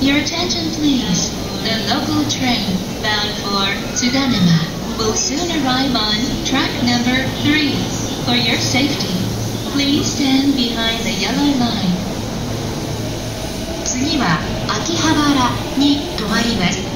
Your attention please. The local train bound for Tsudanuma will soon arrive on track number 3. For your safety, please stand behind the yellow line. 次は秋葉原に止まります